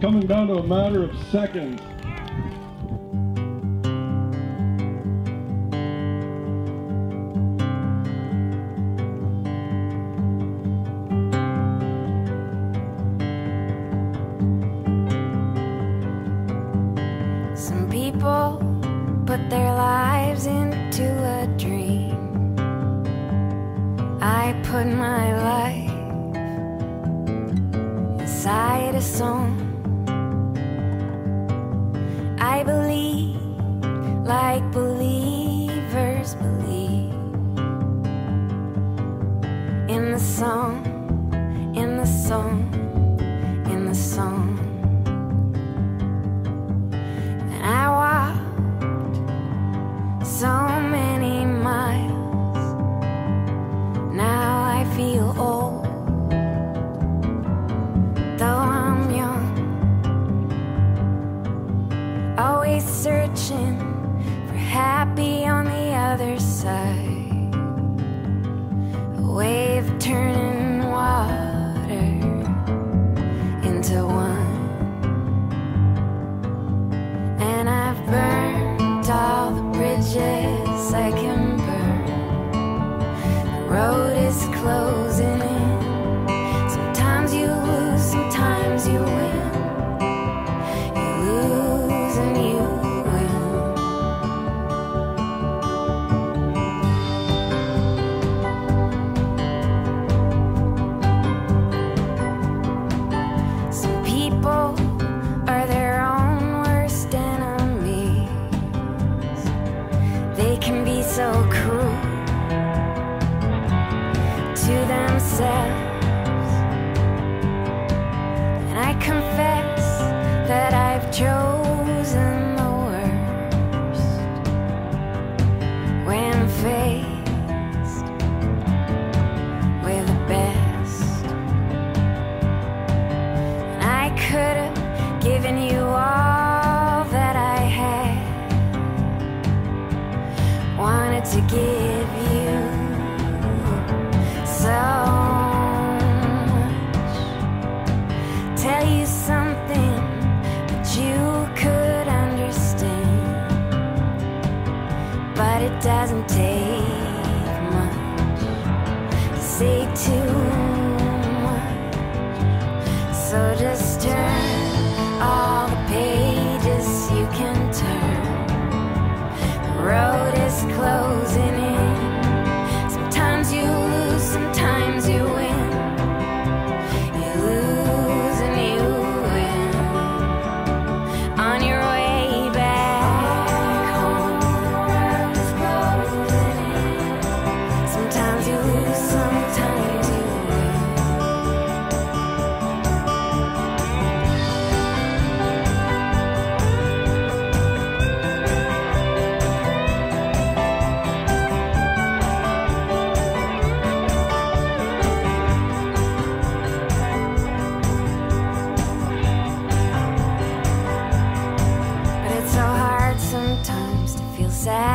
coming down to a matter of seconds. Some people put their lives into a dream. I put my life inside a song. I believe like believers believe. but it doesn't take much to say too much. So just turn.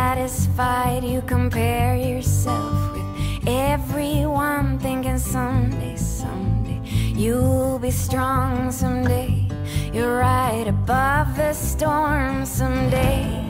satisfied you compare yourself with everyone thinking someday someday you'll be strong someday you're right above the storm someday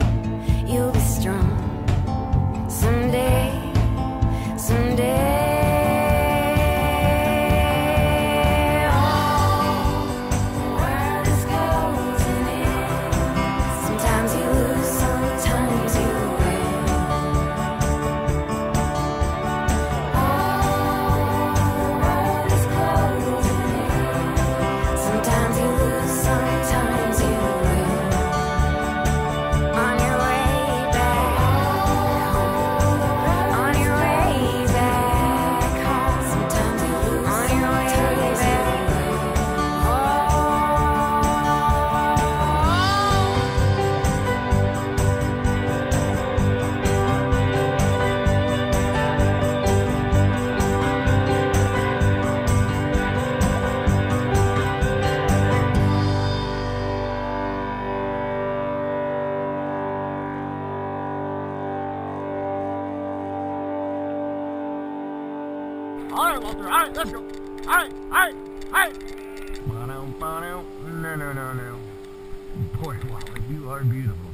All right, Walter. All right, let's go. All right, all right, all right. Bono, bono. No, no, no, no. Boy, Walter, you are beautiful.